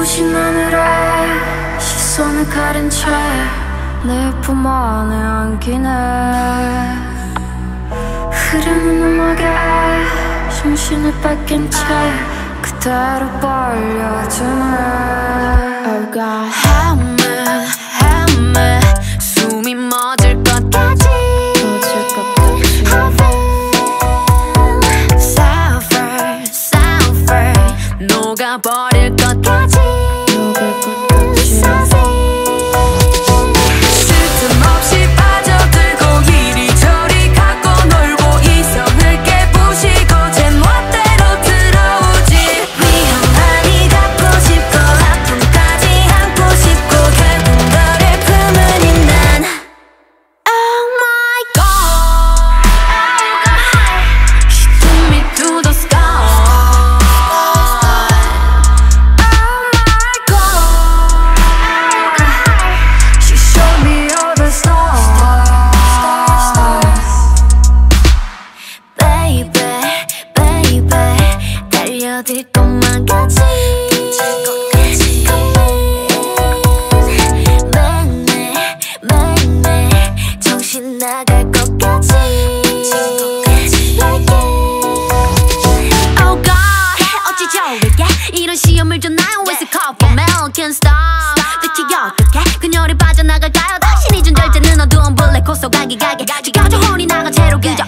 눈부신 하늘에 시선을 가린 채 내 품 안에 안기네. 흐르는 음악에 정신을 뺏긴 채 그대로 벌려주네. Oh God, help me, help me 녹아버릴 것 달려들 것만 같이. 매일매일, 매일매일 정신 나갈 것 같이. Like it. Oh God 어찌 저에게 이런 시험을 줬나요? What's it called for Mel can't stop 대체 어떻게 그녀를 빠져나갈까요? 당신이 준 절제는 어두운 블랙 호소 가기 가게. 지겨져 혼이 나가 채로 그저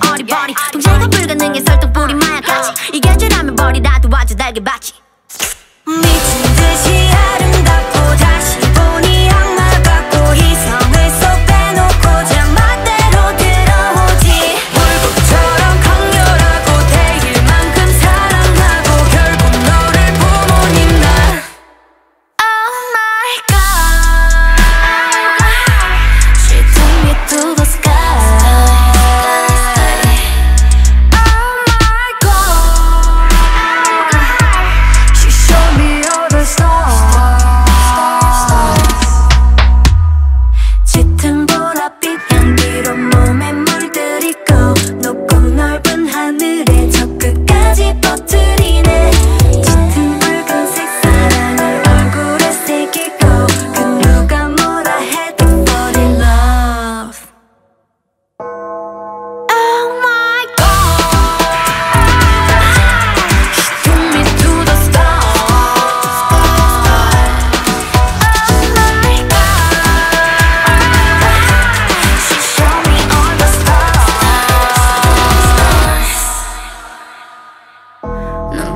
도와줘 달걀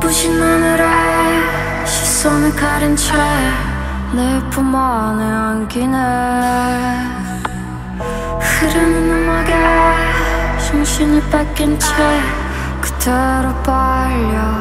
눈부신 하늘에 시선을 가린 채 내 품 안에 안기네. 흐르는 음악에 정신을 뺏긴 채 그대로 빨려드네